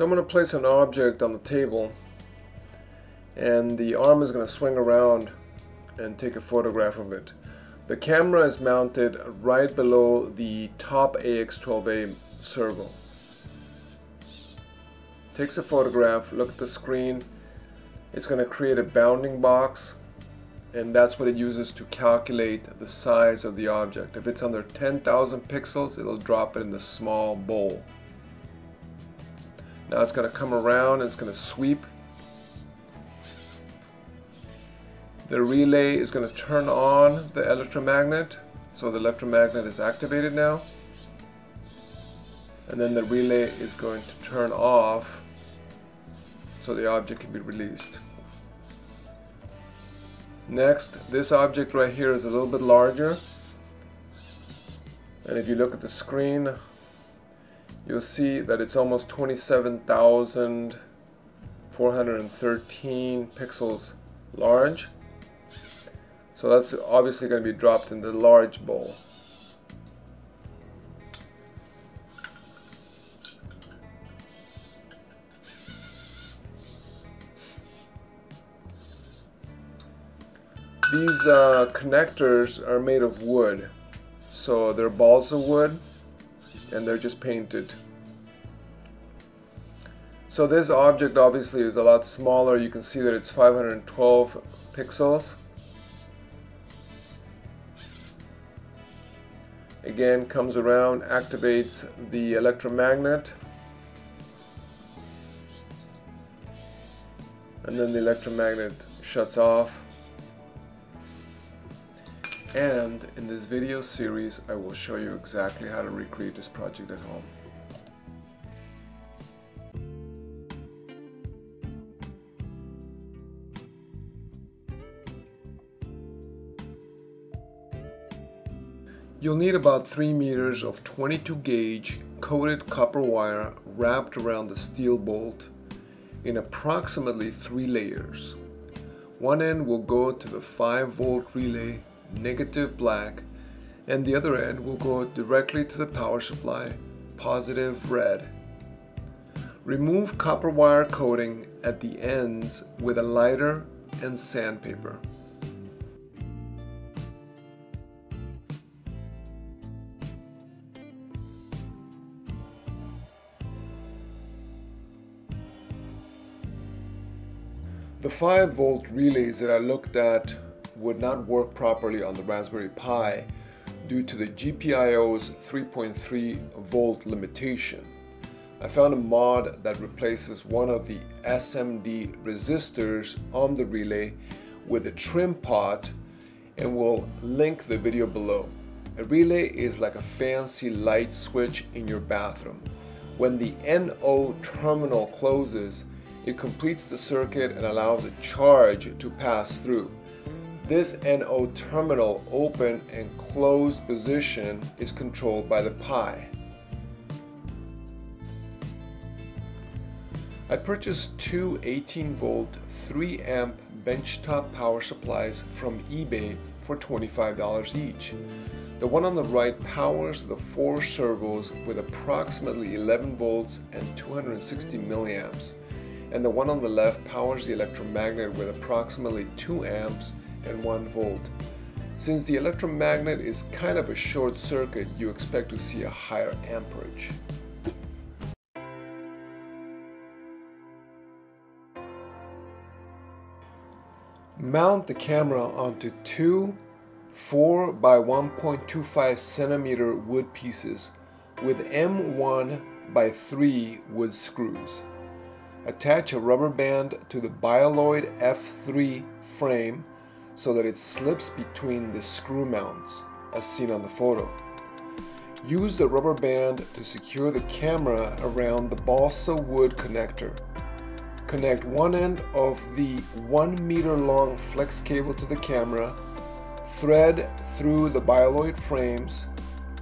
So I'm going to place an object on the table and the arm is going to swing around and take a photograph of it. The camera is mounted right below the top AX12A servo. Takes a photograph, look at the screen, it's going to create a bounding box and that's what it uses to calculate the size of the object. If it's under 10,000 pixels, it'll drop it in the small bowl. Now it's going to come around, it's going to sweep. The relay is going to turn on the electromagnet, so the electromagnet is activated now. And then the relay is going to turn off so the object can be released. Next, this object right here is a little bit larger. And if you look at the screen, you'll see that it's almost 27,413 pixels large. So that's obviously going to be dropped in the large bowl. These uh, connectors are made of wood. So they're balls of wood and they're just painted. So this object obviously is a lot smaller. You can see that it's 512 pixels. Again, comes around, activates the electromagnet. And then the electromagnet shuts off. And in this video series, I will show you exactly how to recreate this project at home. You'll need about 3 meters of 22 gauge coated copper wire wrapped around the steel bolt in approximately 3 layers. One end will go to the 5 volt relay negative black, and the other end will go directly to the power supply, positive red. Remove copper wire coating at the ends with a lighter and sandpaper. The 5 volt relays that I looked at would not work properly on the Raspberry Pi due to the GPIO's 3.3 volt limitation. I found a mod that replaces one of the SMD resistors on the relay with a trim pot and will link the video below. A relay is like a fancy light switch in your bathroom. When the NO terminal closes, it completes the circuit and allows a charge to pass through. This NO terminal open and closed position is controlled by the Pi. I purchased two 18 volt 3 amp benchtop power supplies from eBay for $25 each. The one on the right powers the four servos with approximately 11 volts and 260 milliamps, and the one on the left powers the electromagnet with approximately 2 amps and 1 volt. Since the electromagnet is kind of a short circuit, you expect to see a higher amperage. Mount the camera onto two 4 by 1.25 centimeter wood pieces with M1 by 3 wood screws. Attach a rubber band to the Bioloid F3 frame so that it slips between the screw mounts, as seen on the photo. Use the rubber band to secure the camera around the balsa wood connector. Connect one end of the 1 meter long flex cable to the camera, thread through the bioloid frames,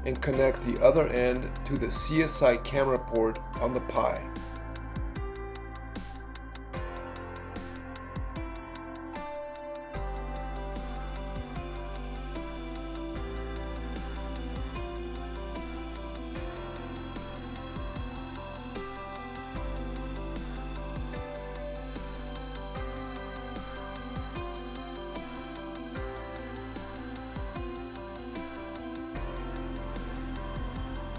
and connect the other end to the CSI camera port on the Pi.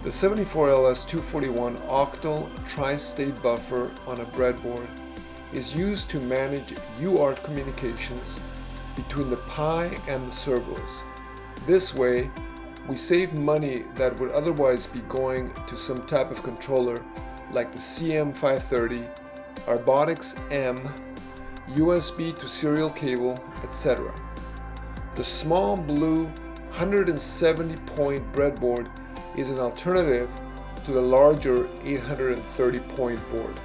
The 74LS241 octal tri-state buffer on a breadboard is used to manage UART communications between the Pi and the servos. This way, we save money that would otherwise be going to some type of controller like the CM530, Arbotix M, USB to serial cable, etc. The small blue 170 point breadboard is an alternative to the larger 830 point board.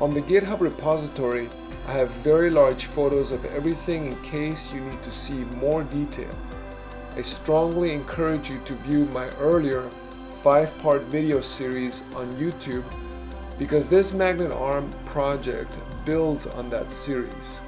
On the GitHub repository, I have very large photos of everything in case you need to see more detail. I strongly encourage you to view my earlier 5-part video series on YouTube because this magnet arm project builds on that series.